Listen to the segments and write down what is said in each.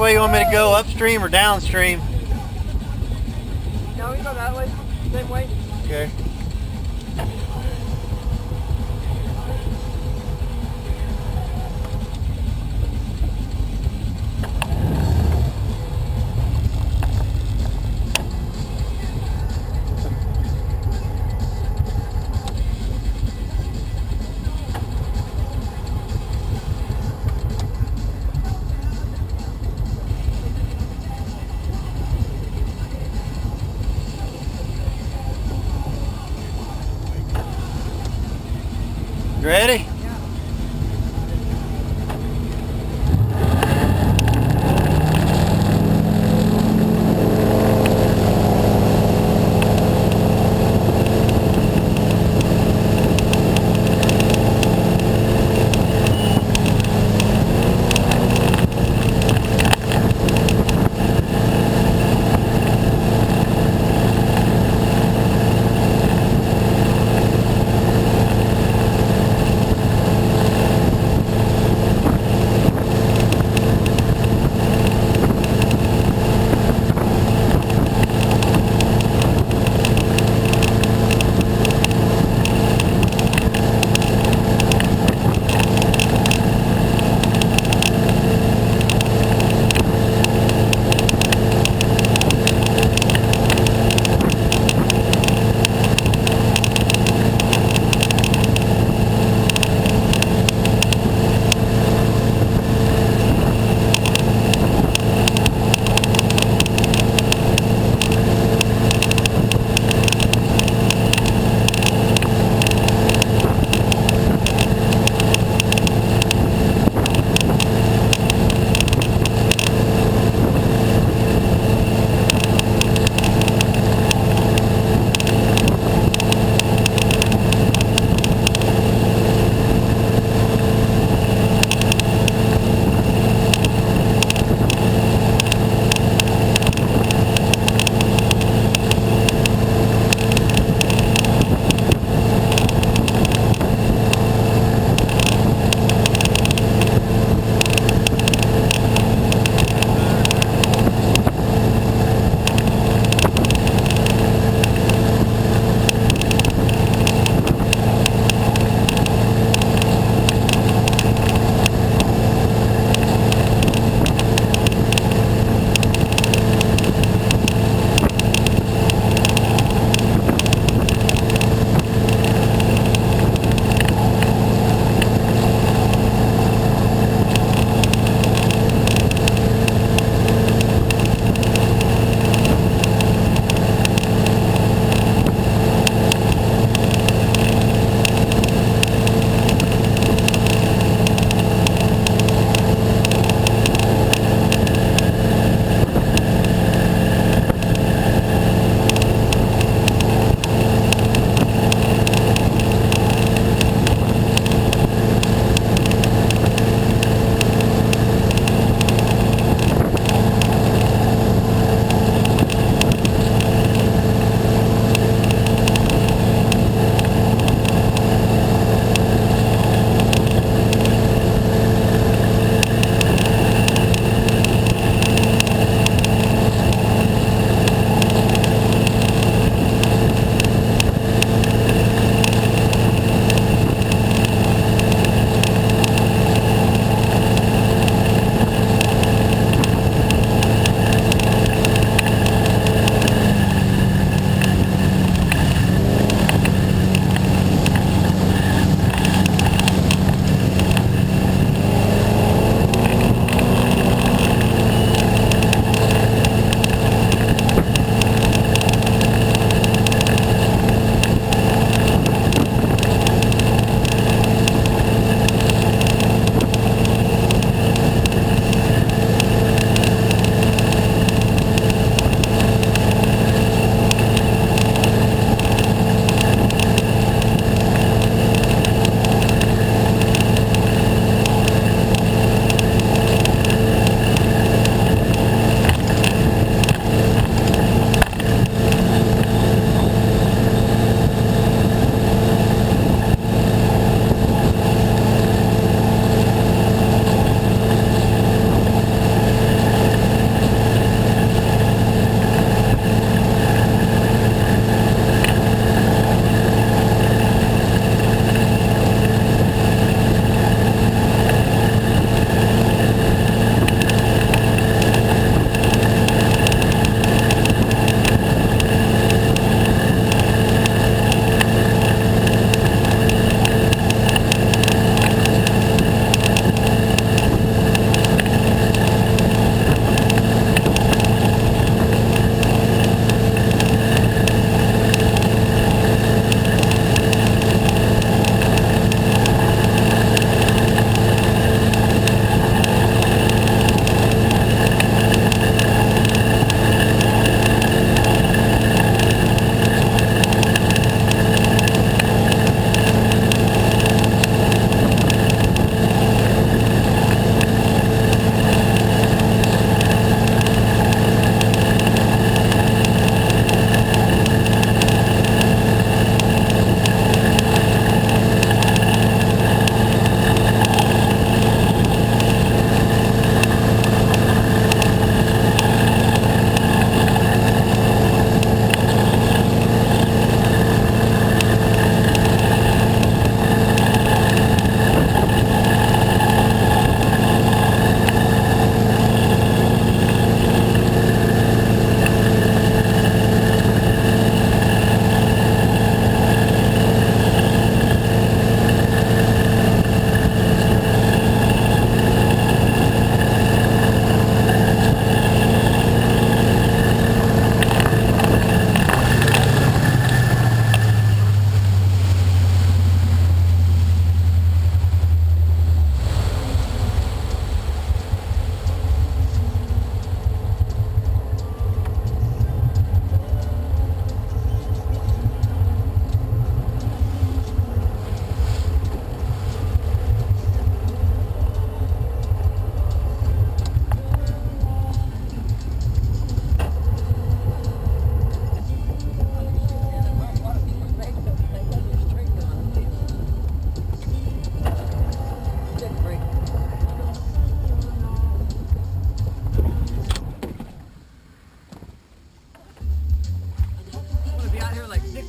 way you want me to go, upstream or downstream? No, we go that way. Same way. Okay. Ready?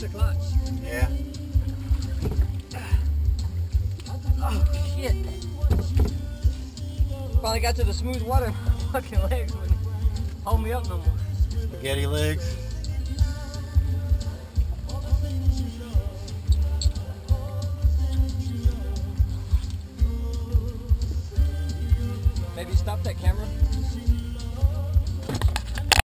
extra clutch. Yeah. Oh, shit. Finally got to the smooth water. My fucking legs wouldn't hold me up no more. Spaghetti legs. Maybe stop that camera.